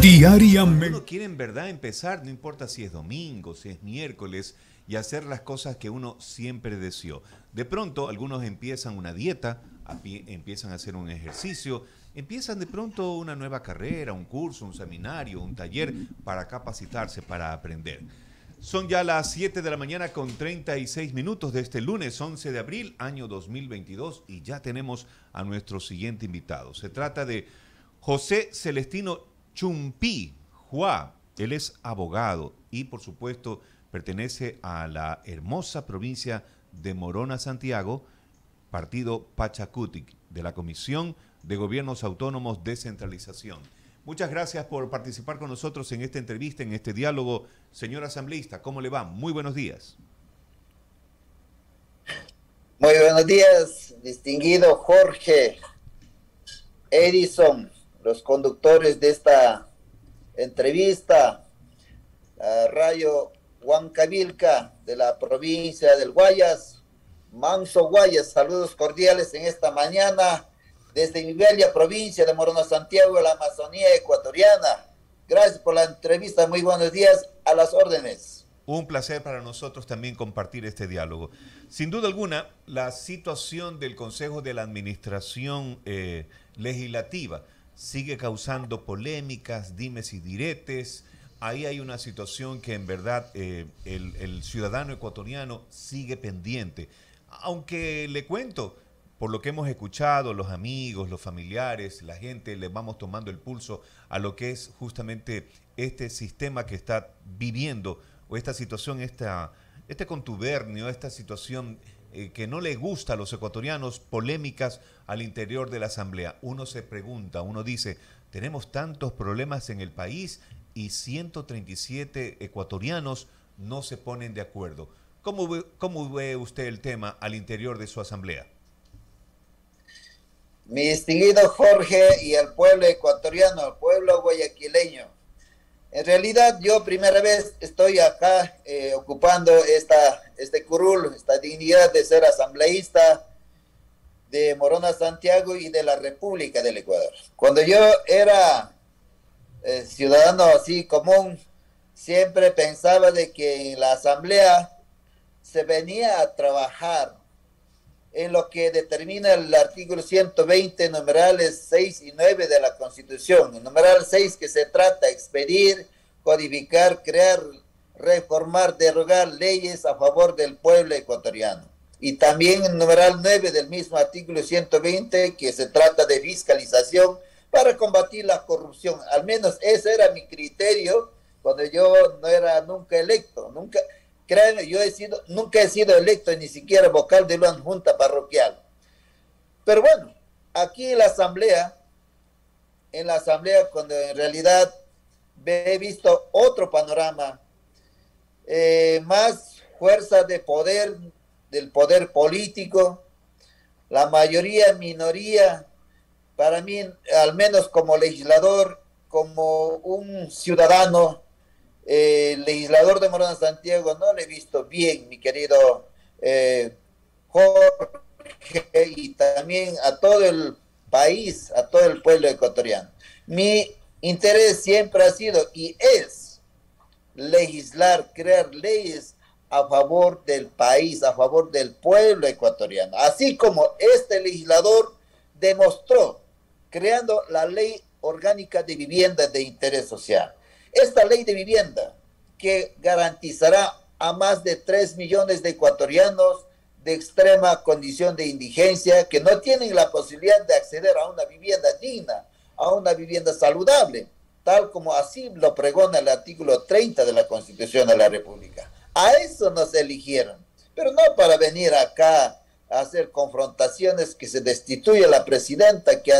Diariamente. Uno quiere en verdad empezar, no importa si es domingo, si es miércoles, y hacer las cosas que uno siempre deseó. De pronto, algunos empiezan una dieta, empiezan a hacer un ejercicio, empiezan de pronto una nueva carrera, un curso, un seminario, un taller para capacitarse, para aprender. Son ya las 7 de la mañana con 36 minutos de este lunes 11 de abril, año 2022, y ya tenemos a nuestro siguiente invitado. Se trata de José Celestino Chumpi Juá. Él es abogado y por supuesto pertenece a la hermosa provincia de Morona, Santiago, partido Pachacutic, de la Comisión de Gobiernos Autónomos Descentralización. Muchas gracias por participar con nosotros en esta entrevista, en este diálogo. Señor asambleísta, ¿cómo le va? Muy buenos días. Muy buenos días, distinguido Jorge Edison los conductores de esta entrevista, Rayo Huancavilca de la provincia del Guayas, Manso Guayas, saludos cordiales en esta mañana desde mi bella provincia de Morona Santiago, la Amazonía ecuatoriana. Gracias por la entrevista, muy buenos días, a las órdenes. Un placer para nosotros también compartir este diálogo. Sin duda alguna, la situación del Consejo de la Administración eh, Legislativa sigue causando polémicas, dimes y diretes. Ahí hay una situación que en verdad eh, el, ciudadano ecuatoriano sigue pendiente. Aunque le cuento, por lo que hemos escuchado, los amigos, los familiares, la gente, le vamos tomando el pulso a lo que es justamente este sistema que está viviendo, o esta situación, esta, este contubernio, esta situación eh, que no le gusta a los ecuatorianos, polémicas al interior de la Asamblea. Uno se pregunta, uno dice, tenemos tantos problemas en el país y 137 ecuatorianos no se ponen de acuerdo. ¿Cómo ve, cómo ve usted el tema al interior de su Asamblea? Mi distinguido Jorge y el pueblo ecuatoriano, el pueblo guayaquileño, en realidad yo primera vez estoy acá eh, ocupando esta, este curul, esta dignidad de ser asambleísta de Morona Santiago y de la República del Ecuador. Cuando yo era eh, ciudadano así común, siempre pensaba de que en la asamblea se venía a trabajar en lo que determina el artículo 120, numerales 6 y 9 de la Constitución. El numeral 6 que se trata de expedir, codificar, crear, reformar, derogar leyes a favor del pueblo ecuatoriano. Y también el numeral 9 del mismo artículo 120 que se trata de fiscalización para combatir la corrupción. Al menos ese era mi criterio cuando yo no era nunca electo. Nunca, Créanme, yo he sido, nunca he sido electo ni siquiera vocal de una junta parroquial. Pero bueno, aquí en la asamblea, en la asamblea, cuando en realidad he visto otro panorama, eh, más fuerza de poder, del poder político, la mayoría, minoría, para mí, al menos como legislador, como un ciudadano, el legislador de Morona Santiago no le he visto bien, mi querido eh, Jorge, y también a todo el país, a todo el pueblo ecuatoriano. Mi interés siempre ha sido y es legislar, crear leyes a favor del país, a favor del pueblo ecuatoriano. Así como este legislador demostró creando la ley orgánica de vivienda de interés social. Esta ley de vivienda que garantizará a más de 3 millones de ecuatorianos de extrema condición de indigencia que no tienen la posibilidad de acceder a una vivienda digna, a una vivienda saludable, tal como así lo pregona el artículo 30 de la Constitución de la República. A eso nos eligieron, pero no para venir acá a hacer confrontaciones, que se destituye la presidenta, que,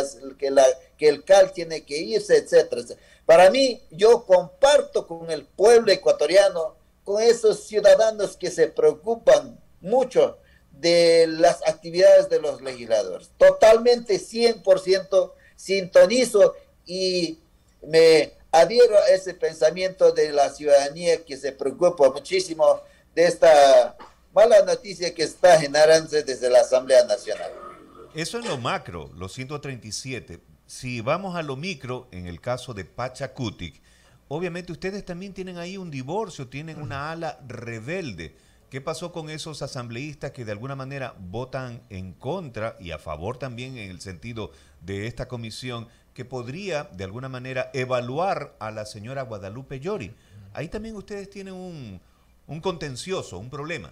que, el CAL tiene que irse, etcétera. Para mí, yo comparto con el pueblo ecuatoriano, con esos ciudadanos que se preocupan mucho de las actividades de los legisladores. Totalmente 100% sintonizo y me adhiero a ese pensamiento de la ciudadanía que se preocupa muchísimo de esta mala noticia que está generándose desde la Asamblea Nacional. Eso en lo macro, los 137 si vamos a lo micro, en el caso de Pachacutic, obviamente ustedes también tienen ahí un divorcio, tienen una ala rebelde. ¿Qué pasó con esos asambleístas que de alguna manera votan en contra y a favor también en el sentido de esta comisión que podría de alguna manera evaluar a la señora Guadalupe Llori? Ahí también ustedes tienen un, un contencioso, un problema.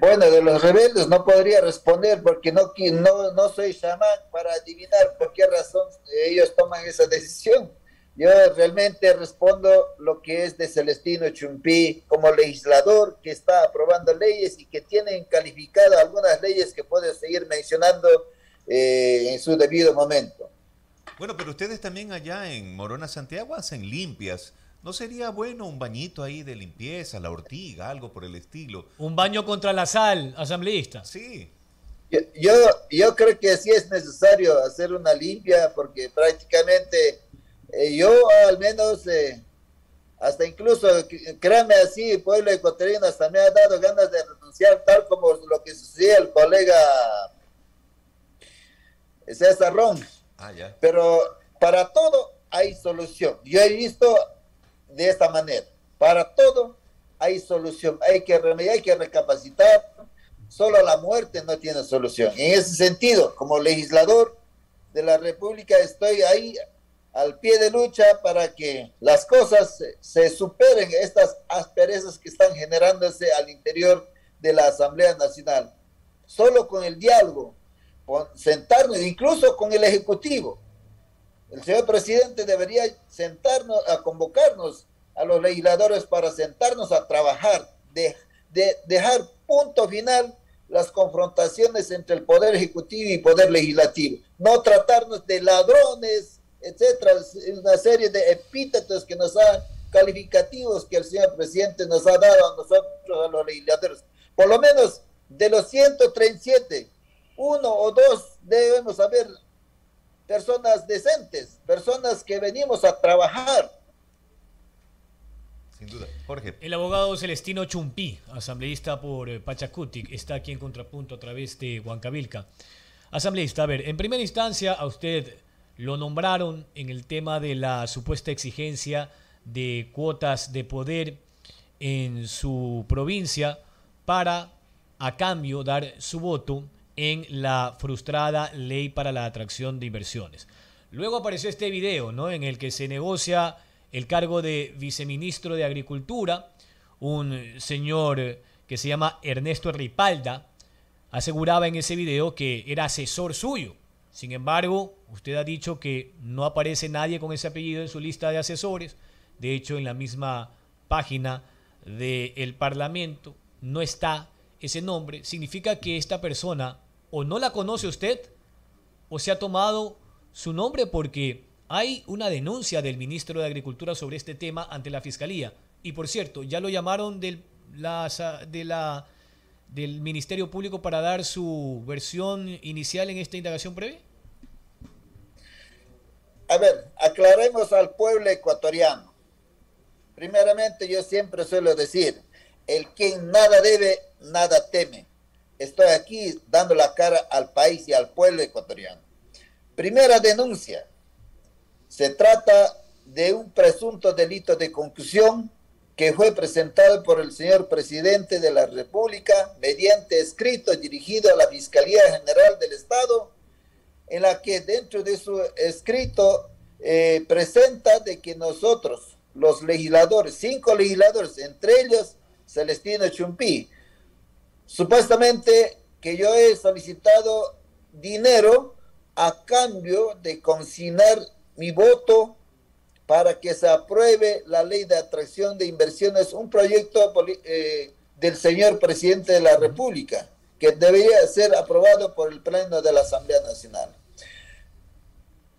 Bueno, de los rebeldes no podría responder porque no, no, no soy chamán para adivinar por qué razón ellos toman esa decisión. Yo realmente respondo lo que es de Celestino Chumpí como legislador que está aprobando leyes y que tienen calificado algunas leyes que puedo seguir mencionando eh, en su debido momento. Bueno, pero ustedes también allá en Morona, Santiago, hacen limpias ¿No sería bueno un bañito ahí de limpieza, la ortiga, algo por el estilo? Un baño contra la sal, asambleísta. Sí. Yo, yo, creo que sí es necesario hacer una limpia porque prácticamente eh, yo al menos, eh, hasta incluso, créame así, pueblo ecuatoriano hasta me ha dado ganas de renunciar tal como lo que sucedió el colega César Ron. Ah, ya. Pero para todo hay solución. Yo he visto de esta manera. Para todo hay solución, hay que remediar, hay que recapacitar. Solo la muerte no tiene solución. En ese sentido, como legislador de la República, estoy ahí al pie de lucha para que las cosas se, superen, estas asperezas que están generándose al interior de la Asamblea Nacional. Solo con el diálogo, sentarnos, incluso con el Ejecutivo, el señor presidente debería sentarnos a convocarnos a los legisladores para sentarnos a trabajar, de, dejar punto final las confrontaciones entre el poder ejecutivo y poder legislativo, no tratarnos de ladrones, etcétera, una serie de epítetos que nos han calificativos que el señor presidente nos ha dado a nosotros, a los legisladores. Por lo menos de los 137, uno o dos debemos haber personas decentes, personas que venimos a trabajar. Sin duda. Jorge. El abogado Celestino Chumpí, asambleísta por eh, Pachacutic, está aquí en contrapunto a través de Huancavilca. Asambleísta, a ver, en primera instancia a usted lo nombraron en el tema de la supuesta exigencia de cuotas de poder en su provincia para, a cambio, dar su voto en la frustrada ley para la atracción de inversiones. Luego apareció este video, ¿no? En el que se negocia el cargo de viceministro de Agricultura, un señor que se llama Ernesto Ripalda, aseguraba en ese video que era asesor suyo. Sin embargo, usted ha dicho que no aparece nadie con ese apellido en su lista de asesores. De hecho, en la misma página del Parlamento no está ese nombre. Significa que esta persona o no la conoce usted o se ha tomado su nombre porque hay una denuncia del ministro de Agricultura sobre este tema ante la Fiscalía. Y por cierto, ya lo llamaron del, de la, del Ministerio Público para dar su versión inicial en esta indagación previa. A ver, aclaremos al pueblo ecuatoriano. Primeramente, yo siempre suelo decir, el quien nada debe, nada teme estoy aquí dando la cara al país y al pueblo ecuatoriano. Primera denuncia. Se trata de un presunto delito de conclusión que fue presentado por el señor presidente de la República mediante escrito dirigido a la Fiscalía General del Estado, en la que dentro de su escrito eh, presenta de que nosotros, los legisladores, cinco legisladores, entre ellos Celestino Chumpí, Supuestamente que yo he solicitado dinero a cambio de consignar mi voto para que se apruebe la ley de atracción de inversiones, un proyecto eh, del señor presidente de la República, que debería ser aprobado por el Pleno de la Asamblea Nacional.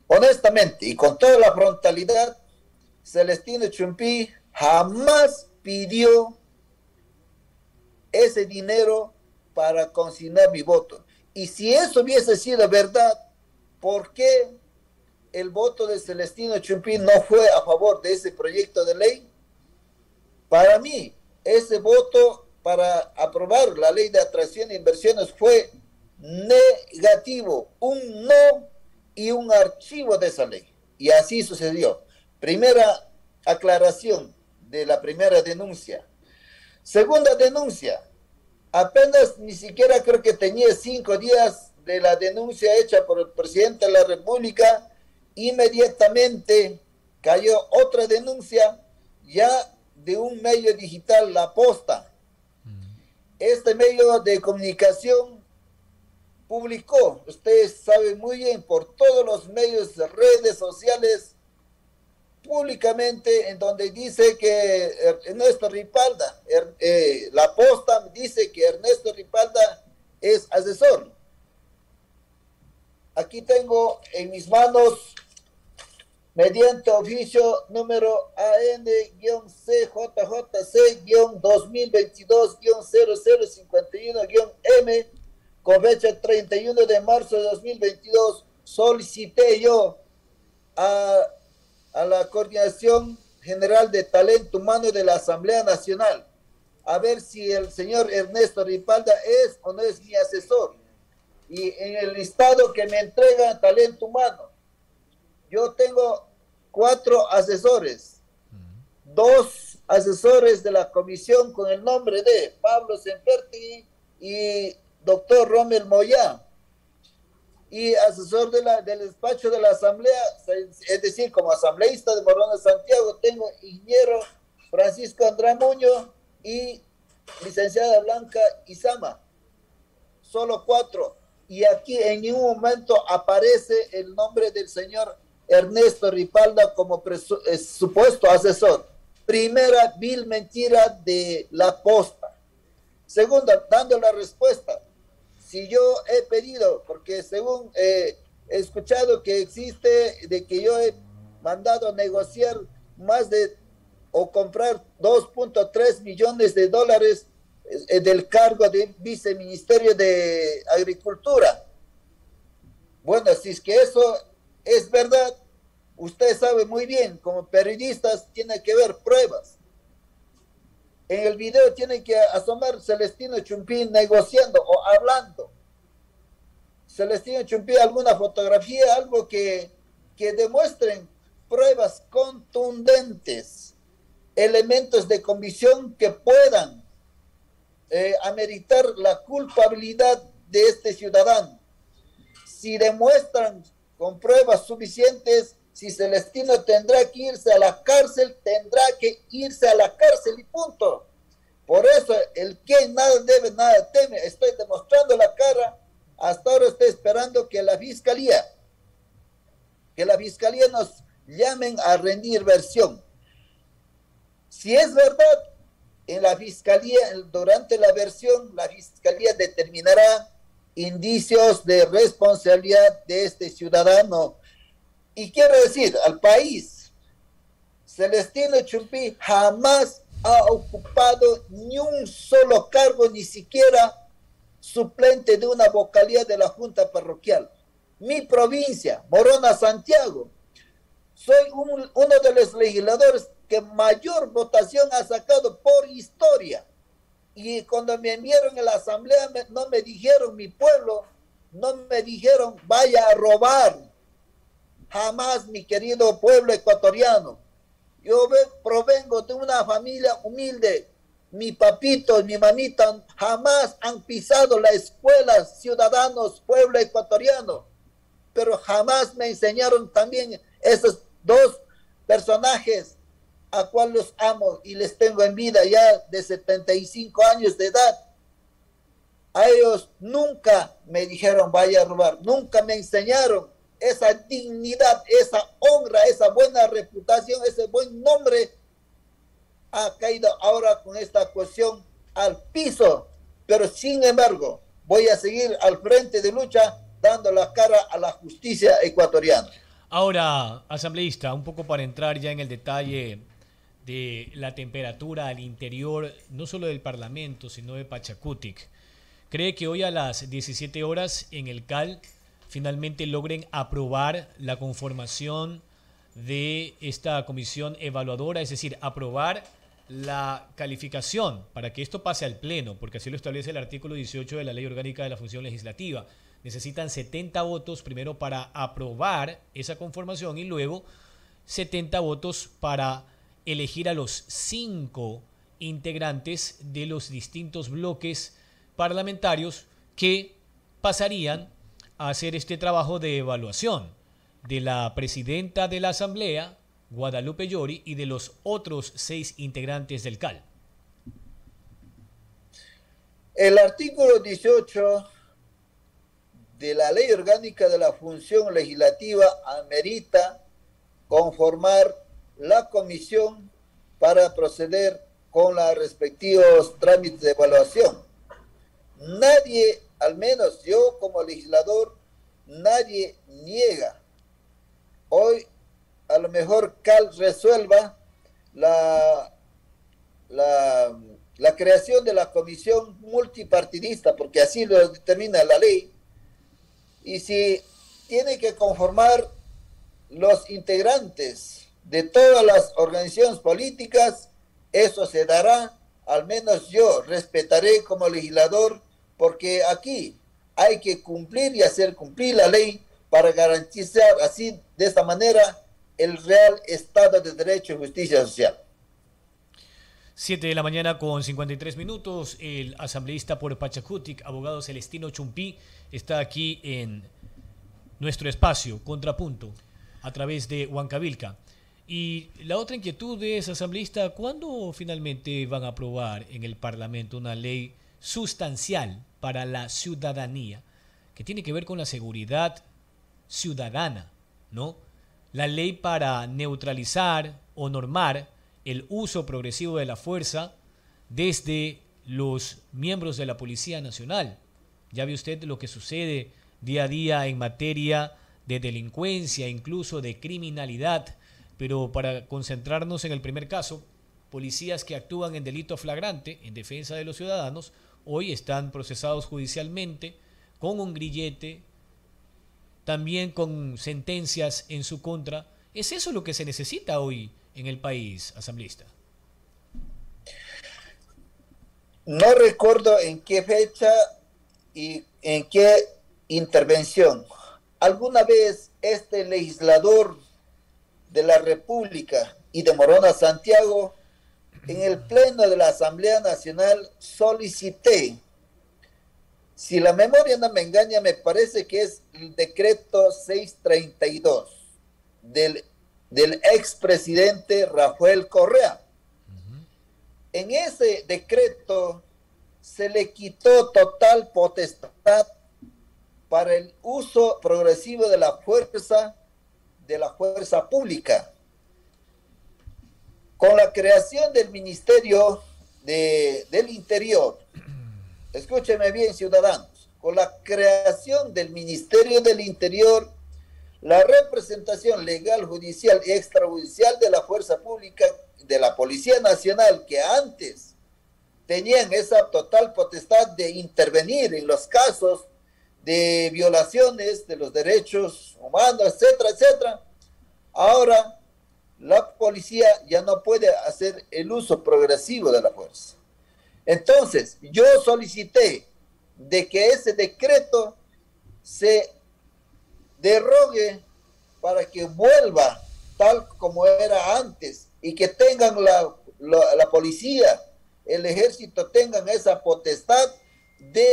Honestamente y con toda la frontalidad, Celestino Chumpí jamás pidió ese dinero para consignar mi voto. Y si eso hubiese sido verdad, ¿por qué el voto de Celestino Chumpín no fue a favor de ese proyecto de ley? Para mí, ese voto para aprobar la ley de atracción de inversiones fue negativo, un no y un archivo de esa ley. Y así sucedió. Primera aclaración de la primera denuncia. Segunda denuncia. Apenas ni siquiera creo que tenía cinco días de la denuncia hecha por el presidente de la República. Inmediatamente cayó otra denuncia ya de un medio digital, La Posta. Este medio de comunicación publicó, ustedes saben muy bien, por todos los medios, redes sociales, públicamente, en donde dice que Ernesto Ripalda, eh, la posta dice que Ernesto Ripalda es asesor. Aquí tengo en mis manos mediante oficio número AN-CJJC-2022-0051-M, con fecha 31 de marzo de 2022, solicité yo a, a la Coordinación General de Talento Humano de la Asamblea Nacional a ver si el señor Ernesto Ripalda es o no es mi asesor. Y en el listado que me entrega talento humano, yo tengo cuatro asesores, dos asesores de la comisión con el nombre de Pablo Semperti y doctor Rommel Moya, y asesor de la, del despacho de la asamblea, es decir, como asambleísta de Morón de Santiago, tengo ingeniero Francisco Andramuño y licenciada Blanca Isama. Solo cuatro. Y aquí en ningún momento aparece el nombre del señor Ernesto Ripalda como eh, supuesto asesor. Primera vil mentira de la posta. Segunda, dando la respuesta. Si yo he pedido, porque según eh, he escuchado que existe de que yo he mandado a negociar más de o comprar 2.3 millones de dólares eh, del cargo de viceministerio de Agricultura. Bueno, si es que eso es verdad, usted sabe muy bien, como periodistas, tiene que ver pruebas. En el video tiene que asomar Celestino Chumpín negociando o hablando. Celestino Chumpín, alguna fotografía, algo que, que demuestren pruebas contundentes, elementos de convicción que puedan eh, ameritar la culpabilidad de este ciudadano. Si demuestran con pruebas suficientes, si Celestino tendrá que irse a la cárcel, tendrá que irse a la cárcel y punto. Por eso el que nada debe, nada teme. Estoy demostrando la cara. Hasta ahora estoy esperando que la fiscalía, que la fiscalía nos llamen a rendir versión. Si es verdad, en la fiscalía, durante la versión, la fiscalía determinará indicios de responsabilidad de este ciudadano y quiero decir al país, Celestino Chumpi jamás ha ocupado ni un solo cargo, ni siquiera suplente de una vocalía de la Junta Parroquial. Mi provincia, Morona, Santiago, soy uno de los legisladores que mayor votación ha sacado por historia. Y cuando me enviaron a la asamblea, no me dijeron mi pueblo, no me dijeron vaya a robar, Jamás, mi querido pueblo ecuatoriano. Yo provengo de una familia humilde. Mi papito, mi mamita jamás han pisado la escuela ciudadanos, pueblo ecuatoriano. Pero jamás me enseñaron también esos dos personajes a cual los amo y les tengo en vida ya de 75 años de edad. A ellos nunca me dijeron vaya a robar, nunca me enseñaron esa dignidad, esa honra, esa buena reputación, ese buen nombre ha caído ahora con esta cuestión al piso. Pero sin embargo, voy a seguir al frente de lucha dando la cara a la justicia ecuatoriana. Ahora, asambleísta, un poco para entrar ya en el detalle de la temperatura al interior, no solo del Parlamento, sino de Pachacutic. ¿Cree que hoy a las 17 horas en el CAL finalmente logren aprobar la conformación de esta comisión evaluadora, es decir, aprobar la calificación para que esto pase al Pleno, porque así lo establece el artículo 18 de la Ley Orgánica de la Función Legislativa. Necesitan 70 votos primero para aprobar esa conformación y luego 70 votos para elegir a los cinco integrantes de los distintos bloques parlamentarios que pasarían a hacer este trabajo de evaluación de la presidenta de la Asamblea, Guadalupe Llori, y de los otros seis integrantes del CAL. El artículo 18 de la Ley Orgánica de la Función Legislativa amerita conformar la comisión para proceder con los respectivos trámites de evaluación. Nadie, al menos yo como legislador, nadie niega. Hoy a lo mejor CAL resuelva la, la, la creación de la comisión multipartidista, porque así lo determina la ley. Y si tiene que conformar los integrantes de todas las organizaciones políticas, eso se dará, al menos yo respetaré como legislador, porque aquí hay que cumplir y hacer cumplir la ley para garantizar así, de esta manera, el real Estado de Derecho y Justicia Social. 7 de la mañana con 53 minutos. El asambleísta por Pachacutic, abogado Celestino Chumpí, está aquí en nuestro espacio, Contrapunto, a través de Huancavilca. Y la otra inquietud es, asambleísta, ¿cuándo finalmente van a aprobar en el Parlamento una ley sustancial para la ciudadanía que tiene que ver con la seguridad ciudadana, ¿no? La ley para neutralizar o normar el uso progresivo de la fuerza desde los miembros de la Policía Nacional. Ya ve usted lo que sucede día a día en materia de delincuencia, incluso de criminalidad pero para concentrarnos en el primer caso, policías que actúan en delito flagrante en defensa de los ciudadanos hoy están procesados judicialmente con un grillete, también con sentencias en su contra. ¿Es eso lo que se necesita hoy en el país, asambleísta? No recuerdo en qué fecha y en qué intervención. Alguna vez este legislador de la República y de Morona Santiago, en el Pleno de la Asamblea Nacional solicité, si la memoria no me engaña, me parece que es el decreto 632 del, del expresidente Rafael Correa. En ese decreto se le quitó total potestad para el uso progresivo de la fuerza de la fuerza pública. Con la creación del Ministerio de, del Interior, escúcheme bien ciudadanos, con la creación del Ministerio del Interior, la representación legal, judicial y extrajudicial de la fuerza pública de la Policía Nacional, que antes tenían esa total potestad de intervenir en los casos de violaciones de los derechos humanos, etcétera, etcétera. Ahora la policía ya no puede hacer el uso progresivo de la fuerza. Entonces, yo solicité de que ese decreto se derrogue para que vuelva tal como era antes y que tengan la, la policía, el ejército tengan esa potestad de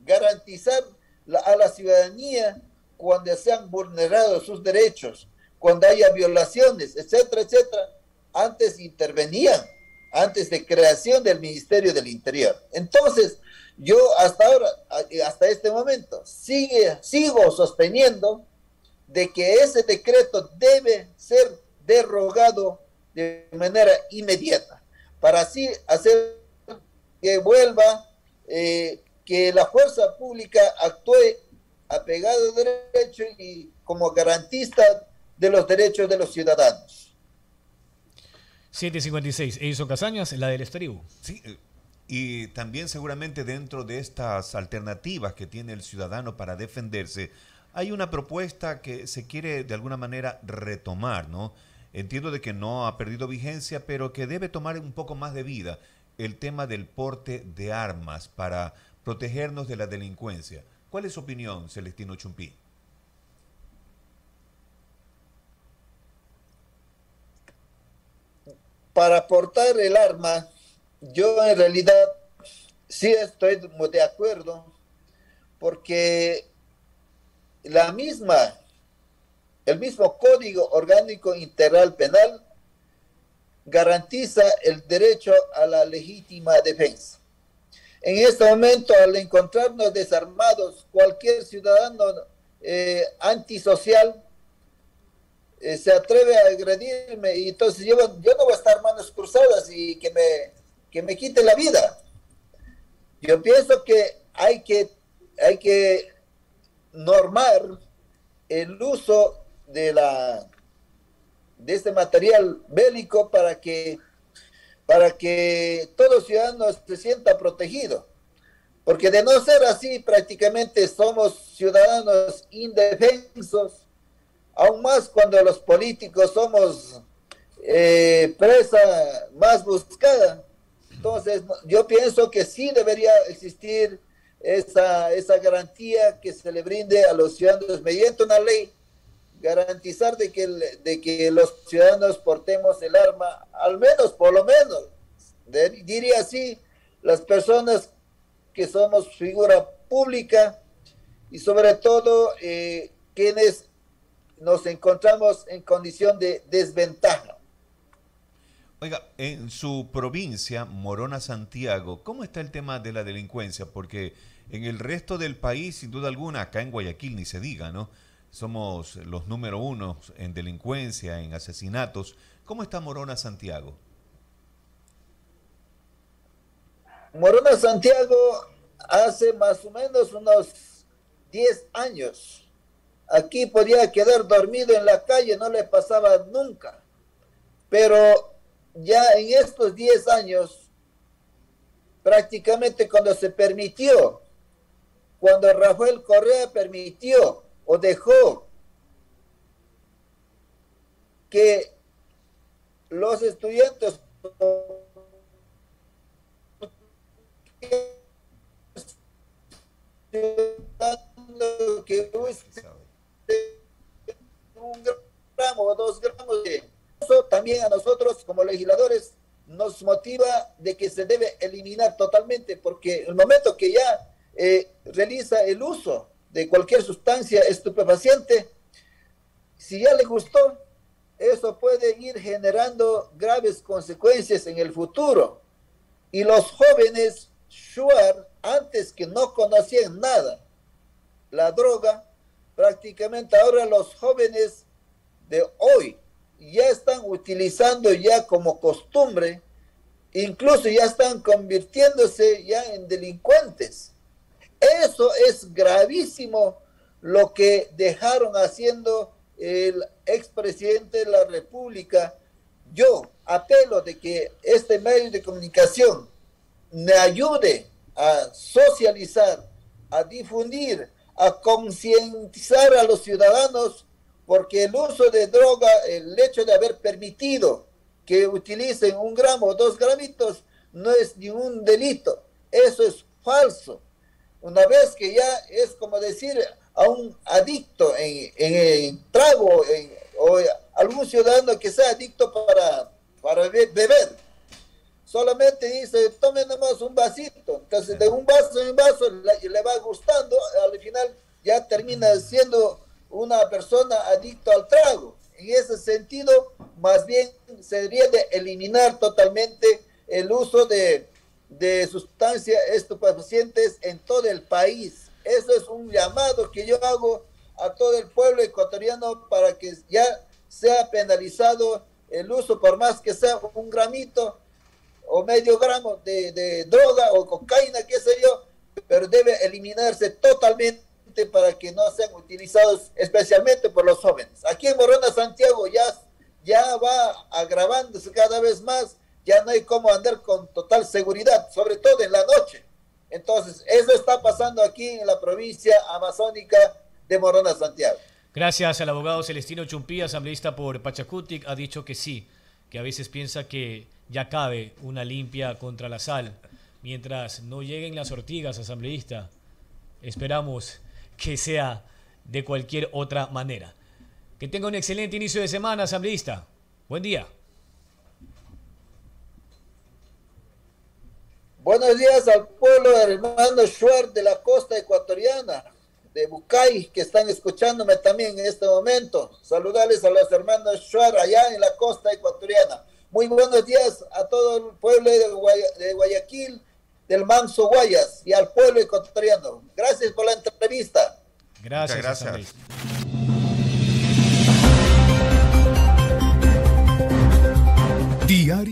garantizar a la ciudadanía cuando sean vulnerados sus derechos, cuando haya violaciones, etcétera, etcétera, antes intervenían, antes de creación del Ministerio del Interior. Entonces, yo hasta ahora, hasta este momento, sigue, sigo sosteniendo de que ese decreto debe ser derogado de manera inmediata, para así hacer que vuelva eh, que la fuerza pública actúe apegado al derecho y como garantista de los derechos de los ciudadanos. 756, Edison Casañas, la del estribo. Sí, eh, y también seguramente dentro de estas alternativas que tiene el ciudadano para defenderse, hay una propuesta que se quiere de alguna manera retomar, ¿no? entiendo de que no ha perdido vigencia, pero que debe tomar un poco más de vida el tema del porte de armas para protegernos de la delincuencia. ¿Cuál es su opinión, Celestino Chumpí? Para portar el arma, yo en realidad sí estoy de acuerdo, porque la misma, el mismo Código Orgánico Integral Penal garantiza el derecho a la legítima defensa. En este momento, al encontrarnos desarmados, cualquier ciudadano eh, antisocial eh, se atreve a agredirme y entonces yo, yo no voy a estar manos cruzadas y que me, que me quite la vida. Yo pienso que hay que, hay que normar el uso de la de este material bélico para que para que todo ciudadano se sienta protegido. Porque de no ser así, prácticamente somos ciudadanos indefensos, aún más cuando los políticos somos eh, presa más buscada. Entonces, yo pienso que sí debería existir esa, esa garantía que se le brinde a los ciudadanos mediante una ley garantizar de que, de que los ciudadanos portemos el arma, al menos, por lo menos, diría así, las personas que somos figura pública y sobre todo eh, quienes nos encontramos en condición de desventaja. Oiga, en su provincia, Morona Santiago, ¿cómo está el tema de la delincuencia? Porque en el resto del país, sin duda alguna, acá en Guayaquil ni se diga, ¿no? somos los número uno en delincuencia, en asesinatos. ¿Cómo está Morona Santiago? Morona Santiago hace más o menos unos 10 años. Aquí podía quedar dormido en la calle, no le pasaba nunca. Pero ya en estos 10 años, prácticamente cuando se permitió, cuando Rafael Correa permitió o dejó que los estudiantes también a nosotros como legisladores nos motiva de que se debe eliminar totalmente porque el momento que ya eh, realiza el uso de cualquier sustancia estupefaciente, si ya le gustó, eso puede ir generando graves consecuencias en el futuro. Y los jóvenes Shuar, antes que no conocían nada, la droga, prácticamente ahora los jóvenes de hoy ya están utilizando ya como costumbre, incluso ya están convirtiéndose ya en delincuentes. Eso es gravísimo lo que dejaron haciendo el expresidente de la República. Yo apelo de que este medio de comunicación me ayude a socializar, a difundir, a concientizar a los ciudadanos, porque el uso de droga, el hecho de haber permitido que utilicen un gramo o dos gramitos, no es ningún delito. Eso es falso. Una vez que ya es como decir a un adicto en, en, trago o algún ciudadano que sea adicto para, para beber. Solamente dice, tome nomás un vasito. Entonces, de un vaso en vaso le, le va gustando, al final ya termina siendo una persona adicto al trago. En ese sentido, más bien se debería de eliminar totalmente el uso de, de sustancias estupefacientes en todo el país. Eso es un llamado que yo hago a todo el pueblo ecuatoriano para que ya sea penalizado el uso, por más que sea un gramito o medio gramo de, de droga o cocaína, qué sé yo, pero debe eliminarse totalmente para que no sean utilizados especialmente por los jóvenes. Aquí en Morona, Santiago, ya, ya va agravándose cada vez más ya no hay cómo andar con total seguridad, sobre todo en la noche. Entonces, eso está pasando aquí en la provincia amazónica de Morona, Santiago. Gracias al abogado Celestino Chumpí, asambleísta por Pachacutic, ha dicho que sí, que a veces piensa que ya cabe una limpia contra la sal. Mientras no lleguen las ortigas, asambleísta, esperamos que sea de cualquier otra manera. Que tenga un excelente inicio de semana, asambleísta. Buen día. Buenos días al pueblo hermano Schwartz de la costa ecuatoriana, de Bucay, que están escuchándome también en este momento. Saludarles a los hermanos Schwartz allá en la costa ecuatoriana. Muy buenos días a todo el pueblo de, Guayaquil, del Manso Guayas y al pueblo ecuatoriano. Gracias por la entrevista. Gracias. Gracias. Diario.